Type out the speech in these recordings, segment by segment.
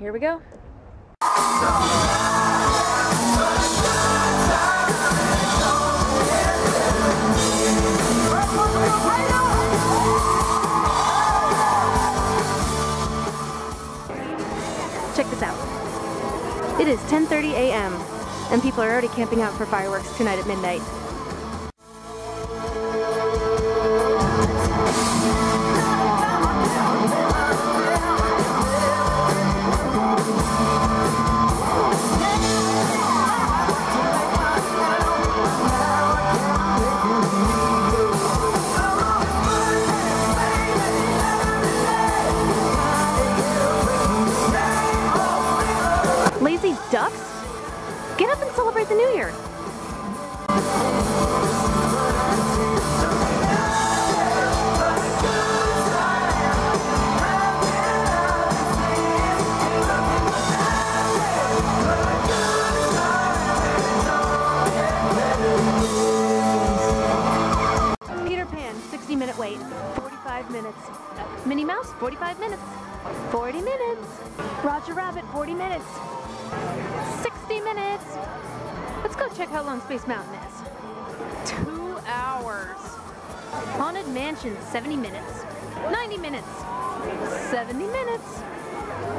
here we go. Check this out. It is 10:30 a.m. and people are already camping out for fireworks tonight at midnight. Lazy 45 minutes. 40 minutes. Roger Rabbit, 40 minutes. 60 minutes. Let's go check how long Space Mountain is. Two hours. Haunted Mansion, 70 minutes. 90 minutes. 70 minutes.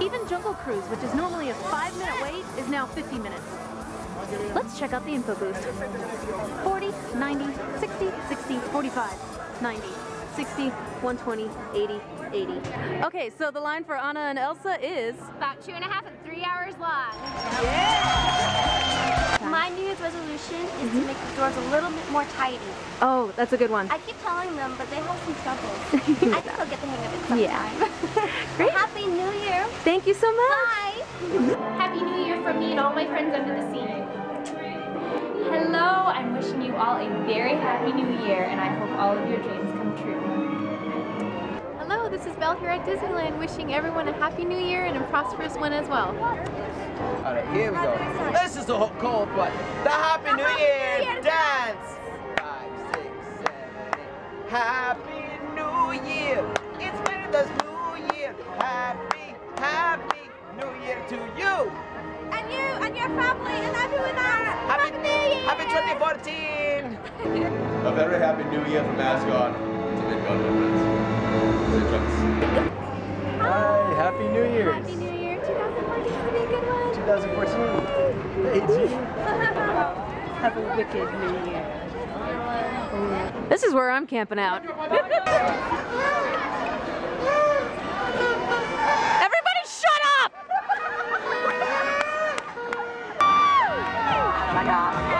Even Jungle Cruise, which is normally a five minute wait, is now 50 minutes. Let's check out the info booth. 40, 90, 60, 60, 45, 90, 60, 120, 80, 80. Okay, so the line for Anna and Elsa is About two and a half and three hours long. My New Year's resolution is to mm-hmm. make the doors a little bit more tidy. Oh, that's a good one. I keep telling them, but they have some trouble. I think they'll get the hang of it sometime. Yeah. Great. Happy New Year. Thank you so much. Bye. Happy New Year from me and all my friends under the sea. Hello, I'm wishing you all a very happy new year and I hope all of your dreams come true. Hello, this is Belle here at Disneyland wishing everyone a happy new year and a prosperous one as well. All right, here we go. This is the whole cold one. The Happy New Year dance. Five, six, seven, eight. Happy New Year. It's Merida's New Year. Happy, happy New Year to you. And you and your family and everyone else. Happy New Year. Happy 2014. A very happy new year from Asgard to Midgard, my friends. Hi, Happy New Year. Happy New Year. 2014 is be a good one. 2014. Have a wicked new year. This is where I'm camping out. 系。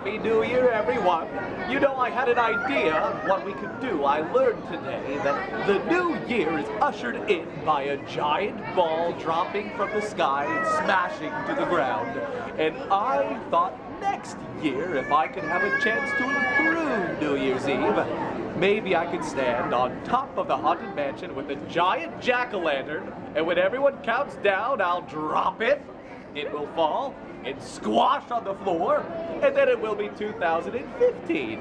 Happy New Year, everyone. You know, I had an idea of what we could do. I learned today that the new year is ushered in by a giant ball dropping from the sky and smashing to the ground. And I thought next year, if I could have a chance to improve New Year's Eve, maybe I could stand on top of the Haunted Mansion with a giant jack-o'-lantern, and when everyone counts down, I'll drop it. It will fall and squash on the floor, and then it will be 2015.